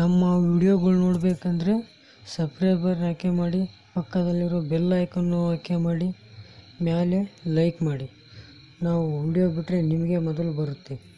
ನಮ್ಮ ವಿಡಿಯೋಗಳು ನೋಡಬೇಕಂದ್ರೆ ಸಬ್ಸ್ಕ್ರೈಬರ್ ಆಯ್ಕೆ ಮಾಡಿ, ಪಕ್ಕದಲ್ಲಿರೋ ಬೆಲ್ ಐಕನ್ನು ಆಯ್ಕೆ ಮಾಡಿ ಮೇಲೆ ಲೈಕ್ ಮಾಡಿ. ನಾವು ವಿಡಿಯೋ ಬಿಟ್ಟರೆ ನಿಮಗೆ ಮೊದಲು ಬರುತ್ತೆ.